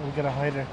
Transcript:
We'll get a hider.